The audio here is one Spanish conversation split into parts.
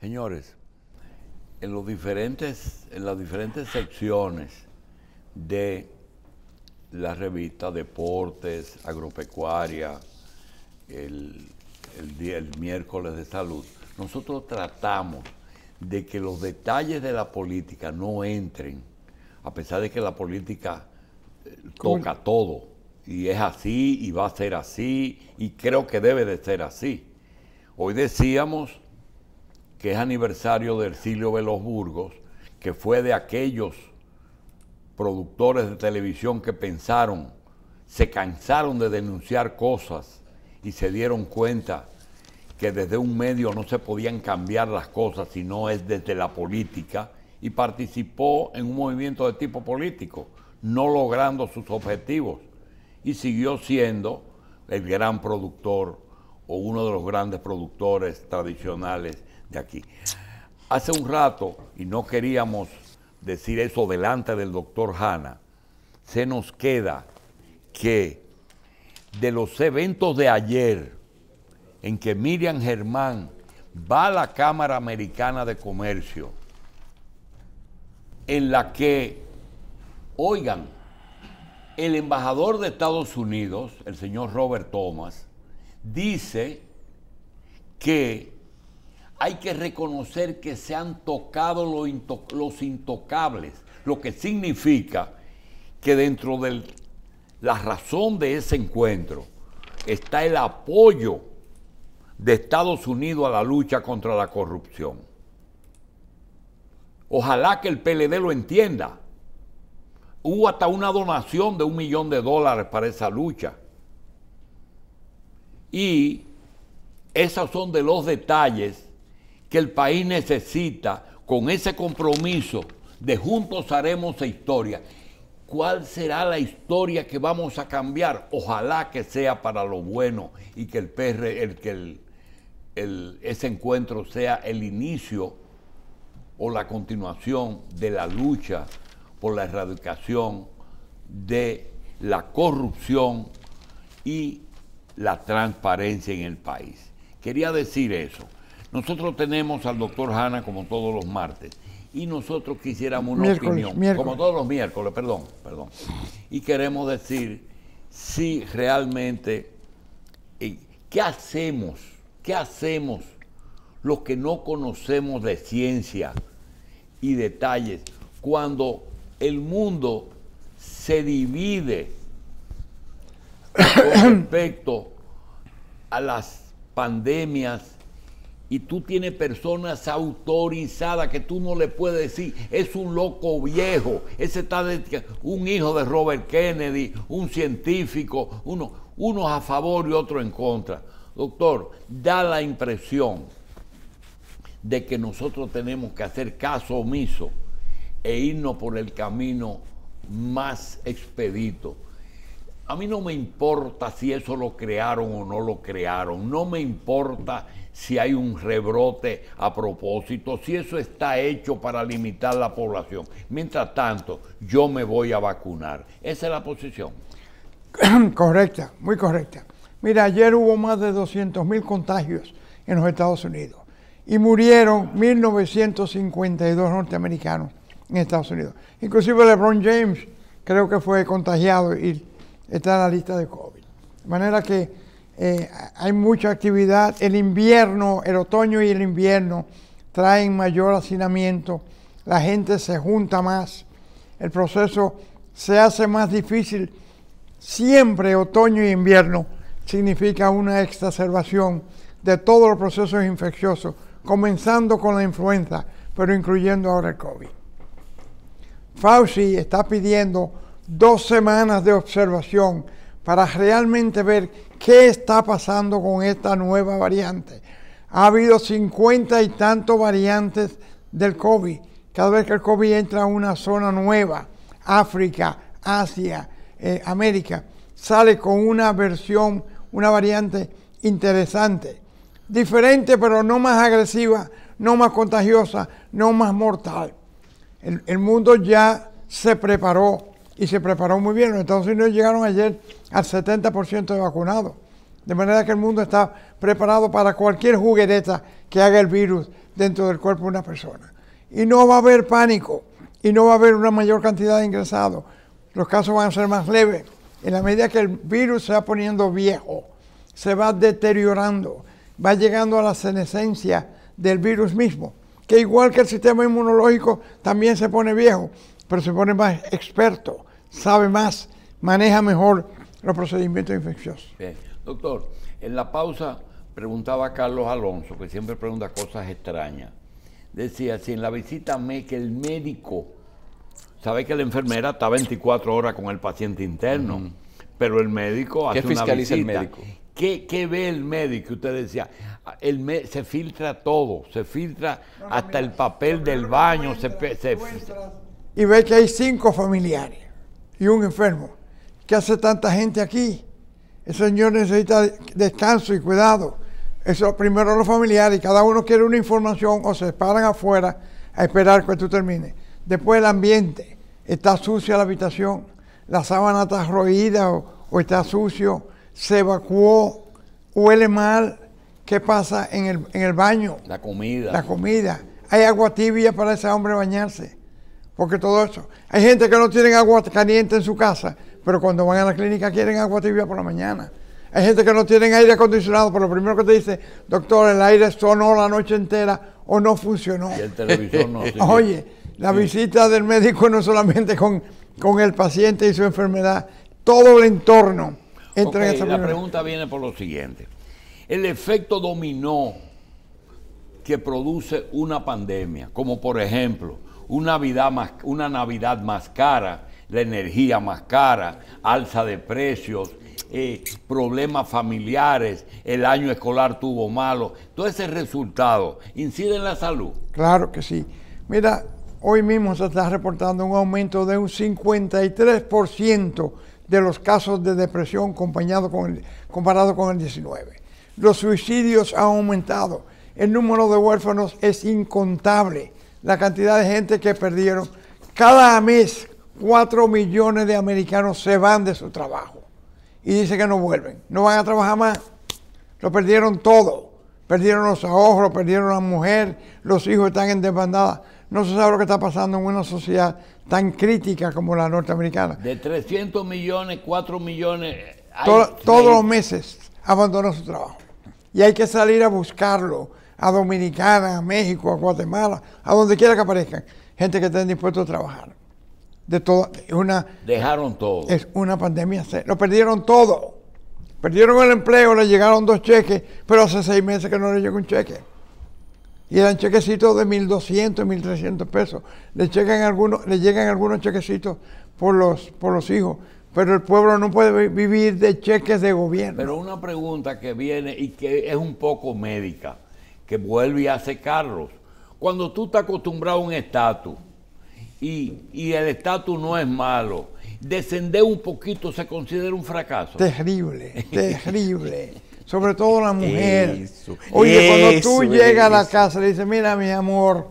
Señores, en los diferentes, en las diferentes secciones de la revista Deportes, Agropecuaria, el, el, día, el miércoles de salud, nosotros tratamos de que los detalles de la política no entren, a pesar de que la política eh, toca todo, y es así, y va a ser así, y creo que debe de ser así. Hoy decíamos que es aniversario de Ercilio Velos Burgos, que fue de aquellos productores de televisión que pensaron, se cansaron de denunciar cosas y se dieron cuenta que desde un medio no se podían cambiar las cosas si no es desde la política y participó en un movimiento de tipo político, no logrando sus objetivos y siguió siendo el gran productor o uno de los grandes productores tradicionales de aquí. Hace un rato, y no queríamos decir eso delante del doctor Hanna, se nos queda que de los eventos de ayer, en que Miriam Germán va a la Cámara Americana de Comercio, en la que, oigan, el embajador de Estados Unidos, el señor Robert Thomas, dice que hay que reconocer que se han tocado los intocables, lo que significa que dentro de la razón de ese encuentro está el apoyo de Estados Unidos a la lucha contra la corrupción. Ojalá que el PLD lo entienda. Hubo hasta una donación de un millón de dólares para esa lucha. Y esos son de los detalles que el país necesita con ese compromiso de juntos haremos historia. ¿Cuál será la historia que vamos a cambiar? Ojalá que sea para lo bueno y que el PR, el, que ese encuentro sea el inicio o la continuación de la lucha por la erradicación de la corrupción y la transparencia en el país. Quería decir eso. Nosotros tenemos al doctor Hanna como todos los martes y nosotros quisiéramos una opinión, como todos los miércoles, perdón, perdón. Y queremos decir si realmente, eh, ¿qué hacemos? ¿Qué hacemos los que no conocemos de ciencia y detalles cuando el mundo se divide con respecto a las pandemias y tú tienes personas autorizadas que tú no le puedes decir, es un loco viejo, ese está de, un hijo de Robert Kennedy, un científico, uno, unos a favor y otros en contra. Doctor, da la impresión de que nosotros tenemos que hacer caso omiso e irnos por el camino más expedito. A mí no me importa si eso lo crearon o no lo crearon, no me importa si hay un rebrote a propósito, si eso está hecho para limitar la población. Mientras tanto, yo me voy a vacunar. Esa es la posición. Correcta, muy correcta. Mira, ayer hubo más de 200 mil contagios en los Estados Unidos y murieron 1.952 norteamericanos en Estados Unidos. Inclusive LeBron James creo que fue contagiado y está en la lista de COVID. De manera que eh, hay mucha actividad. El invierno, el otoño y el invierno traen mayor hacinamiento, la gente se junta más, el proceso se hace más difícil. Siempre otoño y invierno significa una exacerbación de todos los procesos infecciosos, comenzando con la influenza, pero incluyendo ahora el COVID. Fauci está pidiendo dos semanas de observación para realmente ver qué está pasando con esta nueva variante. Ha habido cincuenta y tantos variantes del COVID. Cada vez que el COVID entra a una zona nueva, África, Asia, eh, América, sale con una versión, una variante interesante. Diferente, pero no más agresiva, no más contagiosa, no más mortal. el mundo ya se preparó y se preparó muy bien. Los Estados Unidos llegaron ayer al 70% de vacunados. De manera que el mundo está preparado para cualquier juguereta que haga el virus dentro del cuerpo de una persona. Y no va a haber pánico y no va a haber una mayor cantidad de ingresados. Los casos van a ser más leves. En la medida que el virus se va poniendo viejo, se va deteriorando, va llegando a la senescencia del virus mismo, que igual que el sistema inmunológico también se pone viejo, pero se pone más experto, sabe más, maneja mejor los procedimientos infecciosos. Bien. Doctor, en la pausa preguntaba Carlos Alonso, que siempre pregunta cosas extrañas. Decía, si en la visita me que el médico, sabe que la enfermera está 24 horas con el paciente interno, pero el médico hace ¿Qué una fiscaliza el visita. médico? ¿Qué, qué ve el médico? Usted decía, el me- se filtra todo, se filtra hasta el papel del baño, se, se- y ve que hay cinco familiares y un enfermo. ¿Qué hace tanta gente aquí? El señor necesita descanso y cuidado. Eso primero los familiares, cada uno quiere una información o se paran afuera a esperar que tú termines. Después el ambiente, está sucia la habitación, la sábana está roída o, o está sucio, se evacuó, huele mal. ¿Qué pasa en el, en el baño? la comida. la comida. Hay agua tibia para ese hombre bañarse. Porque todo eso. Hay gente que no tiene agua caliente en su casa, pero cuando van a la clínica quieren agua tibia por la mañana. Hay gente que no tienen aire acondicionado, pero lo primero que te dice, doctor, el aire sonó la noche entera o no funcionó. y el televisor no. Oye, la visita del médico no solamente con, con el paciente y su enfermedad, todo el entorno entra en esa la primera- pregunta viene por lo siguiente. El efecto dominó que produce una pandemia, como por ejemplo una Navidad más, una Navidad más cara, la energía más cara, alza de precios, eh, problemas familiares, el año escolar tuvo malo, todo ese resultado incide en la salud. Claro que sí. Mira, hoy mismo se está reportando un aumento de un 53% de los casos de depresión comparado con el, comparado con el 19. Los suicidios han aumentado. El número de huérfanos es incontable. La cantidad de gente que perdieron. Cada mes, 4 millones de americanos se van de su trabajo y dicen que no vuelven. No van a trabajar más. Lo perdieron todo. Perdieron los ahorros, perdieron la mujer, los hijos están en desbandada. No se sabe lo que está pasando en una sociedad tan crítica como la norteamericana. De 300 millones, 4 millones... hay todos los meses abandonó su trabajo. Y hay que salir a buscarlo a Dominicana, a México, a Guatemala, a donde quiera que aparezcan. Gente que estén dispuestos a trabajar. De toda, es una, Dejaron todo. es una pandemia. se- Lo perdieron todo. Perdieron el empleo, le llegaron dos cheques, pero hace seis meses que no le llegó un cheque. Y eran chequecitos de 1.200, 1.300 pesos. Le, checan algunos, le llegan algunos chequecitos por los, por los hijos. Pero el pueblo no puede vi- vivir de cheques de gobierno. Pero una pregunta que viene y que es un poco médica, que vuelve y hace Carlos. Cuando tú estás acostumbrado a un estatus y, y el estatus no es malo, descender un poquito se considera un fracaso. Terrible, terrible. Sobre todo la mujer. Eso, Oye, cuando tú llegas a la casa le dices, mira mi amor,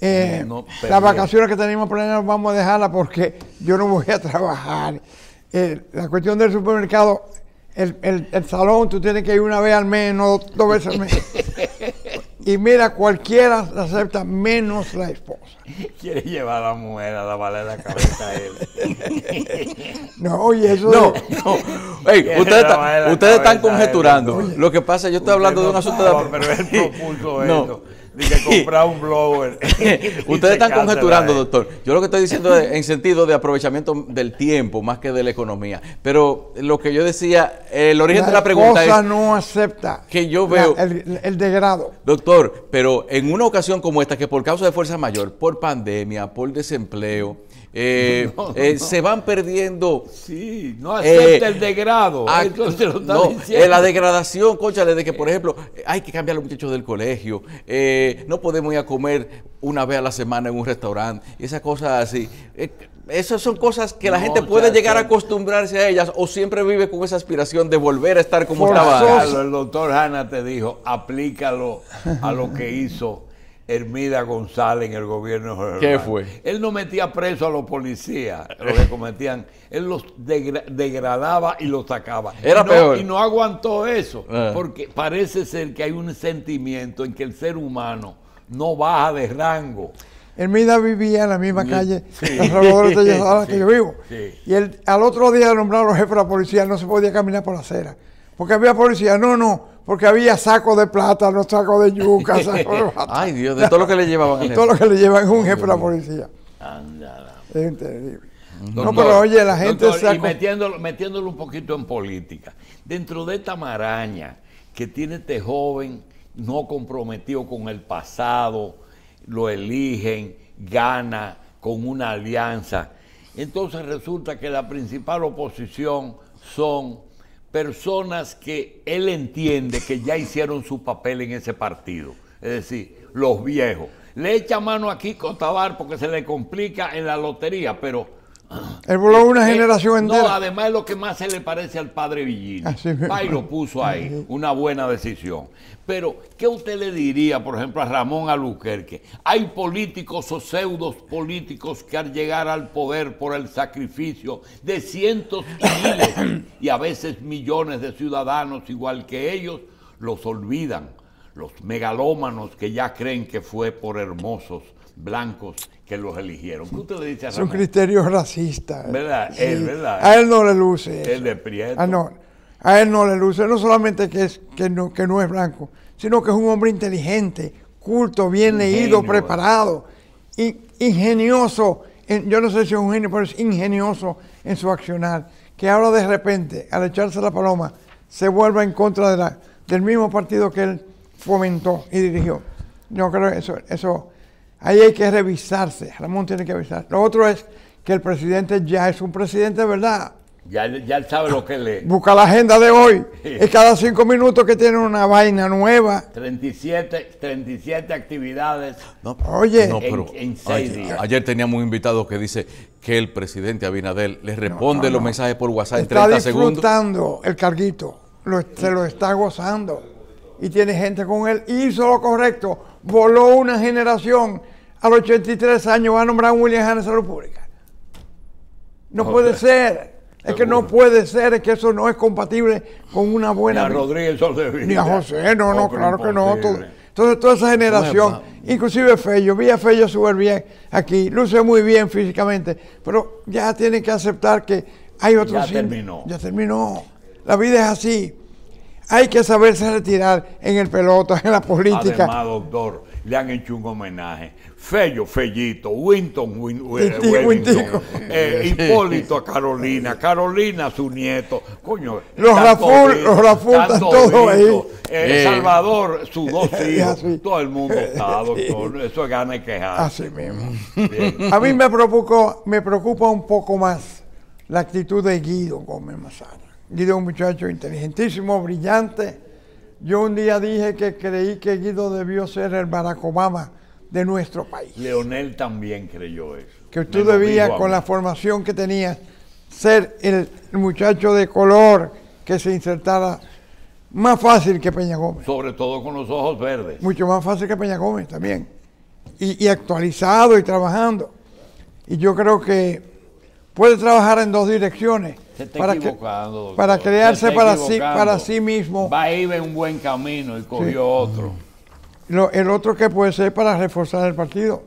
eh, No, las vacaciones que tenemos planeadas vamos a dejarlas porque yo no voy a trabajar. Eh, la cuestión del supermercado, el, el- el salón, tú tienes que ir una vez al mes, no dos veces al mes. y mira, cualquiera la acepta, menos la esposa. Quiere llevar a la mujer a lavarle la cabeza a él. No, oye, eso No, de- no. Ey, ustedes, están- ustedes conjeturando. Lo que pasa, yo estoy hablando de un asunto de... No, pero él propuso No. eso. Dice comprar un blower. Ustedes están conjeturando, doctor. Yo lo que estoy diciendo es en sentido de aprovechamiento del tiempo más que de la economía. Pero lo que yo decía, el origen de la pregunta es, no acepta que yo la- veo- el, el degrado. doctor, pero en una ocasión como esta, que por causa de fuerza mayor, por pandemia, por desempleo, eh, No, no, eh, no. se van perdiendo Sí, no acepta Eh, el degrado. Ah, no, diciendo. eh, la degradación, conchale, de que, por ejemplo, hay que cambiar a los muchachos del colegio, no podemos ir a comer una vez a la semana en un restaurante, esas cosas así. Esas son cosas que la gente puede llegar a acostumbrarse a ellas o siempre vive con esa aspiración de volver a estar como estaba. El doctor Hanna te dijo, aplícalo a lo que hizo Hermida González en el gobierno de Jorge ¿Qué fue? Él no metía preso a los policías, los que cometían. Él los degra- degradaba y los sacaba. Era y no, peor. Y no aguantó eso, Ah. porque parece ser que hay un sentimiento en que el ser humano no baja de rango. Hermida vivía en la misma calle, Sí. de Tellezada que yo vivo. sí. Y él, al otro día de nombrar a los jefes de la policía, no se podía caminar por la acera. Porque había policía, no, no, porque había sacos de plátano, sacos de yuca, sacos de. Ay, Dios, de todo lo que le llevaban Y todo lo que le llevan es un jefe de la policía. Anda. Es terrible. No, Doctor, pero oye, la gente doctor, Y metiéndolo, metiéndolo un poquito en política. Dentro de esta maraña que tiene este joven no comprometido con el pasado, lo eligen, gana con una alianza. Entonces resulta que la principal oposición son personas que él entiende que ya hicieron su papel en ese partido. Es decir, los viejos. Le echa mano aquí Cotabar porque se le complica en la lotería, pero Él voló una eh, generación No, entera. además es lo que más se le parece al padre Villini. Así mismo. Va y lo puso ahí, una buena decisión. Pero, ¿qué usted le diría, por ejemplo, a Ramón Albuquerque? Hay políticos o pseudos políticos que al llegar al poder por el sacrificio de cientos y miles y a veces millones de ciudadanos igual que ellos, los olvidan. Los megalómanos que ya creen que fue por hermosos blancos que los eligieron. ¿Qué usted le dice a Es un Ramón? criterio racista. ¿Verdad? Él, ¿verdad? A él no le luce. eso. El de Prieto. Ah, no. A él no le luce. No solamente que, es, que, no, que no es blanco, sino que es un hombre inteligente, culto, bien leído, preparado, in- ingenioso. en- yo no sé si es un genio, pero es ingenioso en su accionar. Que ahora de repente, al echarse la paloma, se vuelva en contra de la, del mismo partido que él fomentó y dirigió. Yo creo que eso, eso, ahí hay que revisarse. Ramón tiene que revisar. Lo otro es que el presidente ya es un presidente de verdad. Ya, ya él sabe lo que lee. Busca la agenda de hoy. Es cada cinco minutos que tiene una vaina nueva. 37, 37 actividades. No, Oye. no, En- pero en seis ayer, días. ayer teníamos un invitado que dice que el presidente Abinader le responde no, los no. mensajes por WhatsApp en Está 30 segundos. disfrutando el carguito. Lo- se lo está gozando. Y tiene gente con él. Hizo lo correcto. Voló una generación. A los 83 años va a nombrar a William Hanna Salud Pública. No puede ser. Es que no puede ser. Es que eso no es compatible con una Ni buena a vida. Rodríguez. Ni a José, no, no, claro que no. todo- entonces, toda esa generación, inclusive Fello, vi a Fello súper bien aquí, luce muy bien físicamente, pero ya tiene que aceptar que hay otros. Ya terminó. Ya terminó. La vida es así. Hay que saberse retirar en el pelota, en la política. Además, doctor, le han hecho un homenaje. Fello, Fellito, Winton, Win- Wintico. eh, Hipólito a Carolina, Carolina a su nieto, coño. Los Raful, toditos, los Raful están todos ahí. Eh, Eh. Salvador, sus dos hijos, así. todo el mundo está, doctor. Eso es gana y quejar. Así mismo. Bien. A mí me preocupa, me preocupa un poco más la actitud de Guido Gómez Mazara. Guido es un muchacho inteligentísimo, brillante. Yo un día dije que creí que Guido debió ser el Barack Obama de nuestro país. Leonel también creyó eso. Que tú debías, con la formación que tenías, ser el, el muchacho de color que se insertara más fácil que Peña Gómez. Sobre todo con los ojos verdes. Mucho más fácil que Peña Gómez también. Y, y actualizado y trabajando. Y yo creo que puede trabajar en dos direcciones. Se está para, que- equivocando, doctor. para Se crearse está para sí, para sí mismo. Va iba en un buen camino y cogió otro. Lo- el otro que puede ser para reforzar el partido.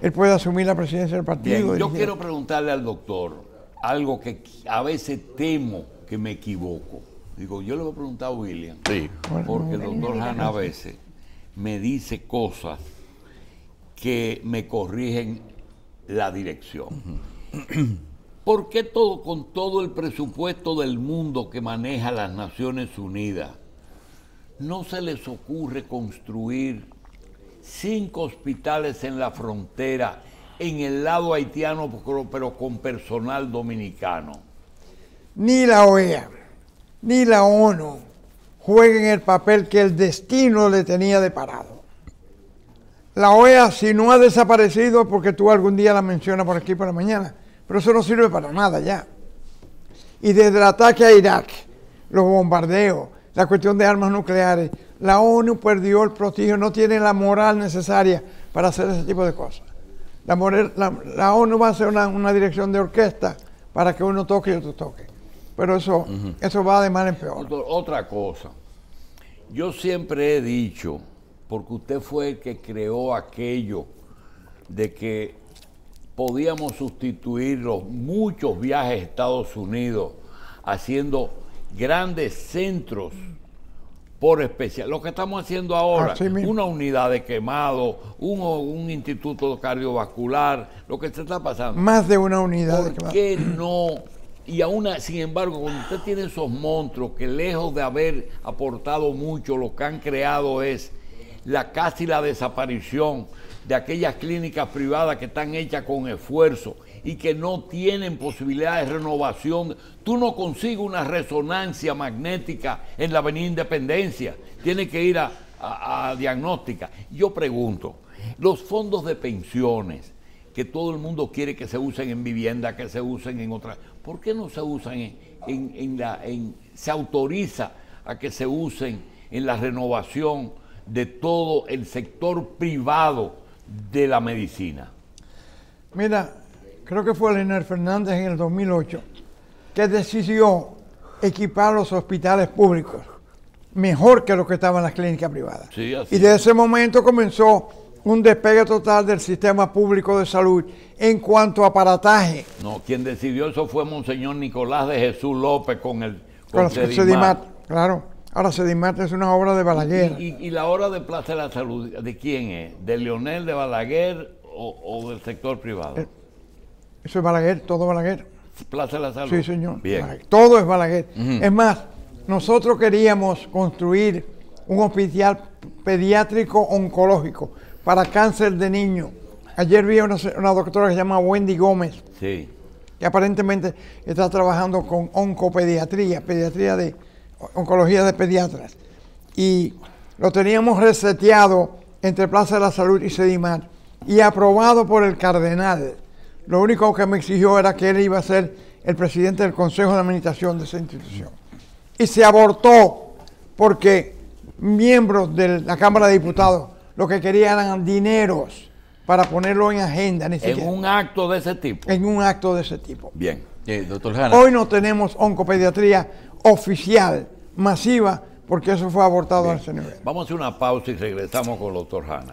Él puede asumir la presidencia del partido. Bien, yo quiero preguntarle al doctor algo que a veces temo que me equivoco. Digo, yo le voy a preguntar a William, Sí. porque el doctor Hanna a veces me dice cosas que me corrigen la dirección. ¿Por qué todo, con todo el presupuesto del mundo que maneja las Naciones Unidas, no se les ocurre construir cinco hospitales en la frontera, en el lado haitiano, pero- con personal dominicano? Ni la OEA, ni la ONU jueguen el papel que el destino le tenía deparado. La OEA, si no ha desaparecido, porque tú algún día la mencionas por aquí por la mañana, pero eso no sirve para nada ya. Y desde el ataque a Irak, los bombardeos, la cuestión de armas nucleares, la ONU perdió el prestigio, no tiene la moral necesaria para hacer ese tipo de cosas. La, more- la- la ONU va a hacer una, una dirección de orquesta para que uno toque y otro toque. Pero eso, eso va de mal en peor. Otra cosa. Yo siempre he dicho, porque usted fue el que creó aquello de que podíamos sustituir los muchos viajes a Estados Unidos haciendo grandes centros por especial. Lo que estamos haciendo ahora, una unidad de quemado, un, un instituto cardiovascular, lo que se está pasando. Más de una unidad. de ¿Por quemado. qué no? Y aún, sin embargo, cuando usted tiene esos monstruos que lejos de haber aportado mucho, lo que han creado es la casi la desaparición de aquellas clínicas privadas que están hechas con esfuerzo y que no tienen posibilidad de renovación. Tú no consigues una resonancia magnética en la Avenida Independencia. Tienes que ir a, a- diagnóstica. Yo pregunto, los fondos de pensiones, que todo el mundo quiere que se usen en vivienda, que se usen en otras. ¿Por qué no se usan en, en- en la, en- se autoriza a que se usen en la renovación de todo el sector privado de la medicina? Mira, creo que fue Leonel Fernández en el 2008 que decidió equipar los hospitales públicos mejor que lo que estaban las clínicas privadas. Sí, y desde ese momento comenzó un despegue total del sistema público de salud en cuanto a aparataje No, quien decidió eso fue Monseñor Nicolás de Jesús López con el con con el. Sedimat. Claro, ahora Sedimat es una obra de Balaguer. Y, y- y la hora de Plaza de la Salud, ¿de quién es? ¿De Leonel de Balaguer o, o del sector privado? Eh, Eso es Balaguer, todo Balaguer. Plaza de la Salud. Sí, señor. Bien. Balaguer. Todo es Balaguer. Es más, nosotros queríamos construir un hospital pediátrico oncológico para cáncer de niño. Ayer vi a una, una doctora que se llama Wendy Gómez, Sí. que aparentemente está trabajando con oncopediatría, pediatría de oncología de pediatras. Y lo teníamos reseteado entre Plaza de la Salud y Sedimar y aprobado por el cardenal. Lo único que me exigió era que él iba a ser el presidente del Consejo de Administración de esa institución. Y se abortó porque miembros de la Cámara de Diputados lo que querían eran dineros para ponerlo en agenda, ni En siquiera un acto de ese tipo. en un acto de ese tipo. Bien. Eh, doctor Hanna. Hoy no tenemos oncopediatría oficial, masiva, porque eso fue abortado a ese nivel. Vamos a hacer una pausa y regresamos con el doctor Hanna.